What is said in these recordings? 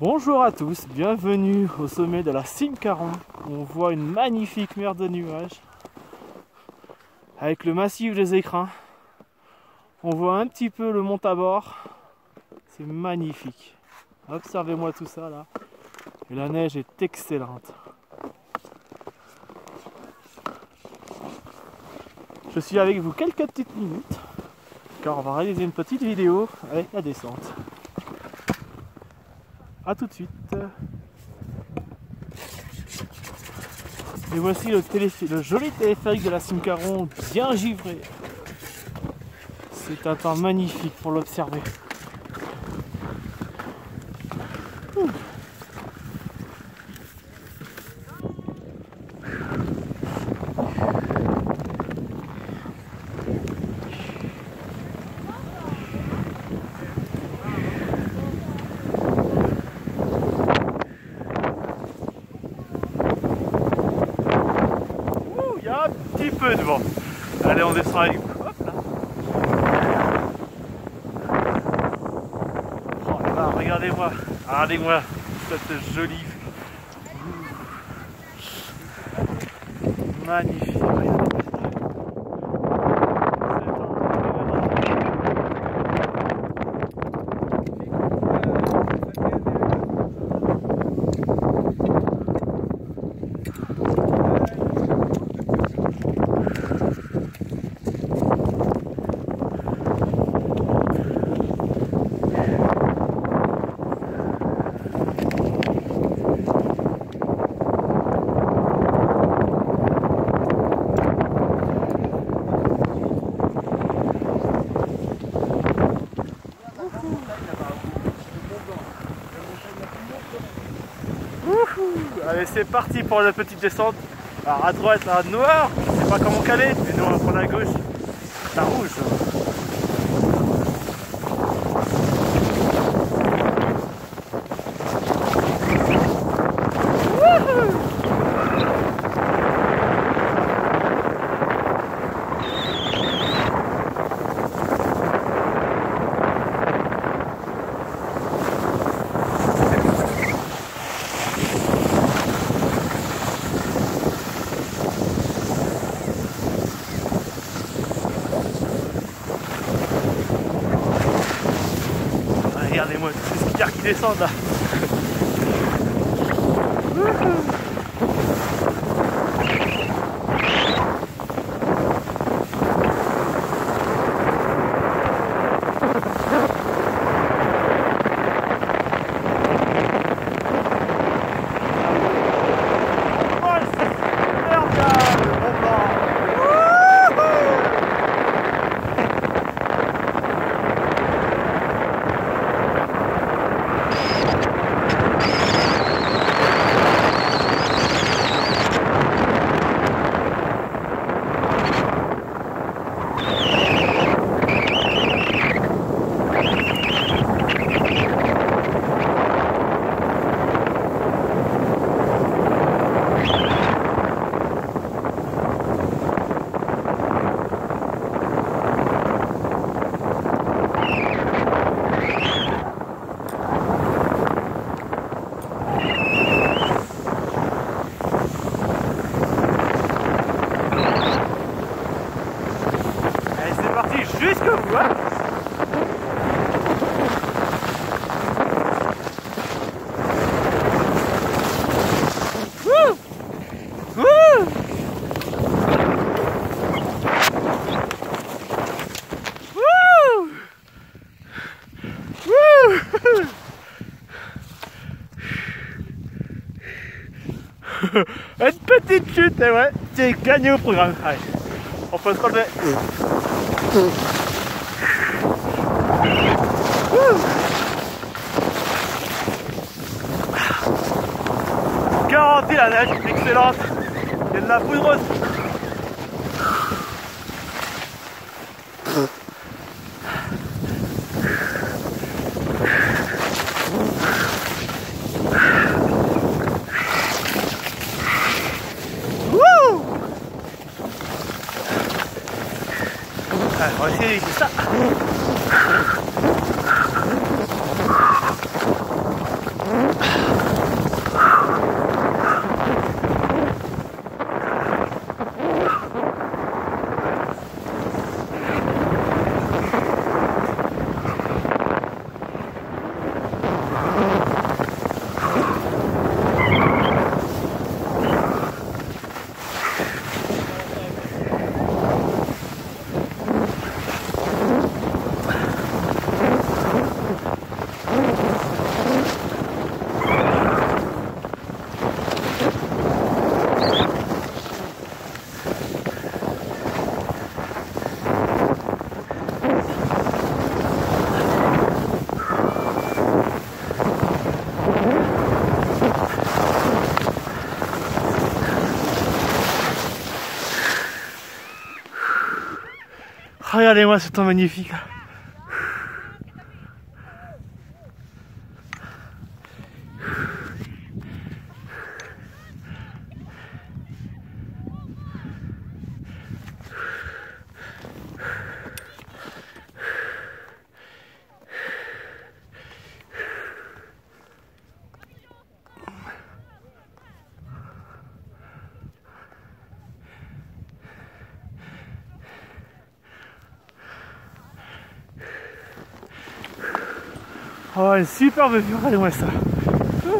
Bonjour à tous, bienvenue au sommet de la cime Caron. On voit une magnifique mer de nuages avec le massif des écrins. On voit un petit peu le mont Tabor. C'est magnifique. Observez-moi tout ça là. Et la neige est excellente. Je suis avec vous quelques petites minutes car on va réaliser une petite vidéo avec la descente. A tout de suite. Et voici le, le joli téléphérique de la Simcaron bien givré. C'est un temps magnifique pour l'observer. Peu de vent. Allez, on descend avec vous. Hop là. Oh regardez-moi. Regardez-moi cette jolie. Magnifique. Allez, c'est parti pour la petite descente. Alors à droite, à noir, je sais pas comment caler, mais nous on va prendre à gauche, la rouge. Regardez-moi tous ces skieurs qui descendent là. Une petite chute, et ouais, tu gagné au programme. Allez, on peut se relever. Garantie la neige, excellente. Il y a de la poudre Allez, on va essayer d'éviter Regardez-moi ce temps magnifique. Oh, une superbe vue, regardez-moi ça. Oh,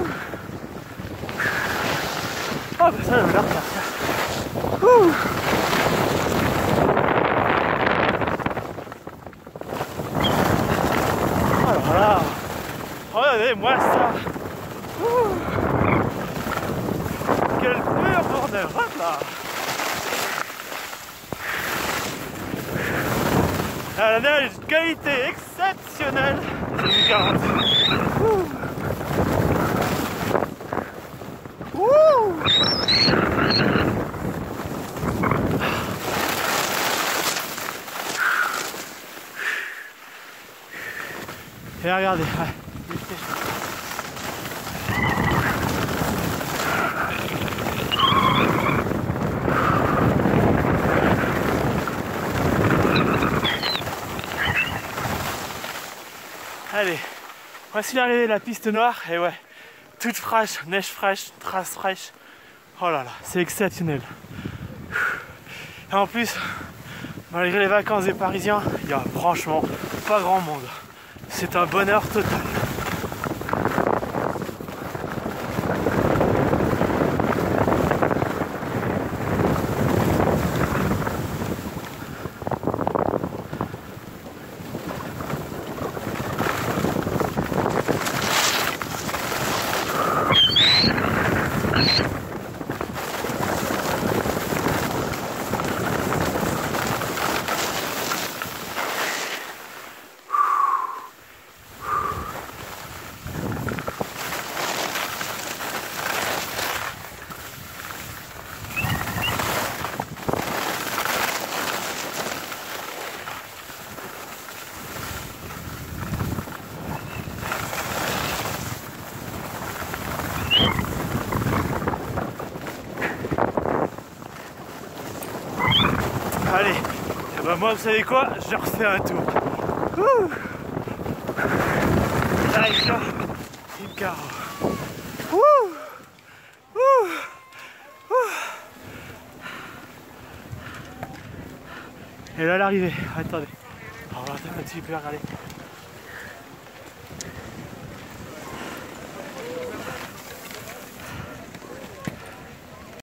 bah ça, j'avais l'air de faire. Ouh. Alors là, regardez-moi ça. Ouh. Quel pur bordel, hop là. Ah, la neige, qualité exceptionnelle, je vous garantis. Ouh. Ouh. Et regardez, ouais. Allez, voici la piste noire. Et ouais, toute fraîche, neige fraîche, trace fraîche. Oh là là, c'est exceptionnel. Et en plus, malgré les vacances des Parisiens, il n'y a franchement pas grand monde. C'est un bonheur total. Allez, ben moi vous savez quoi? Je refais un tour. Ouh. Là, une carreau. Ouh. Ouh. Et là l'arrivée, attendez. On va voir un petit peu regarder.